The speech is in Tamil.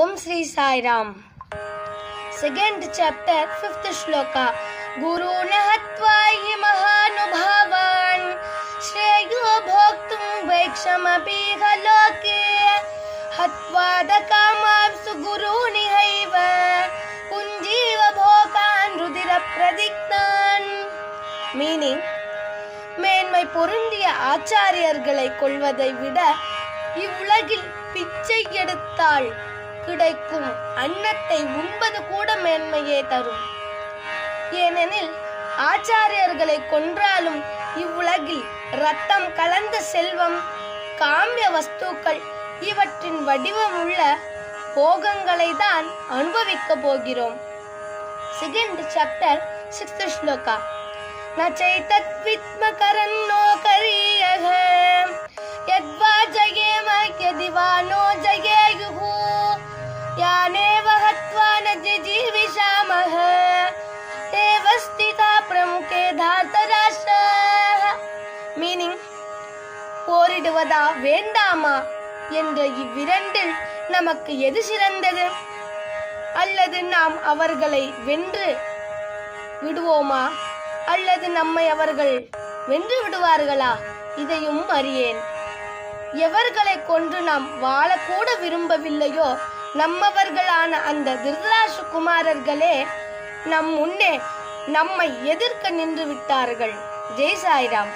Om Shri Sairam second chapter fifth shloka गुरु न हत्वा हि महानुभावान् श्रेयो भोक्तुं वैक्षमपि लोके हत्वादकामाप्सु गुरूनिहैव पुञ्जीव भोगान् रुदिरप्रदिग्नान् மீனிங் மேன்மை பொருந்திய ஆச்சாரியர்களை கொள்வதை விட இவ்வுலகில் பிச்சை எடுத்தாள் கிடைக்கும். அன்னத்தை உண்பது கூட மேன்மையே தரும். ஏனெனில் ஆச்சாரியர்களை கொன்றாலும் இவ்வுலகில் ரத்தம் கலந்த செல்வம் காமிய வஸ்துக்கள் இவற்றின் வடிவம் உள்ள போகங்களை தான் அனுபவிக்க போகிறோம். Second chapter sixth shloka. நச்சை தத்வித் மீனிங் போரிடுவதா வேண்டாமா? என்ற இவ்விரண்டில் நமக்கு எது சிறந்தது? அல்லது நாம் அவர்களை வென்று விடுவோமா? அல்லது நம்மை அவர்கள் வென்று விடுவார்களா? இதையும் அறியேன். எவர்களை கொன்று நாம் வாழக்கூட விரும்பவில்லையோ நம்மவர்களான அந்த திருதராசு குமாரர்களே நம் முன்னே நம்மை எதிர்க்க நின்று விட்டார்கள். ஜெய் சாய்ராம்.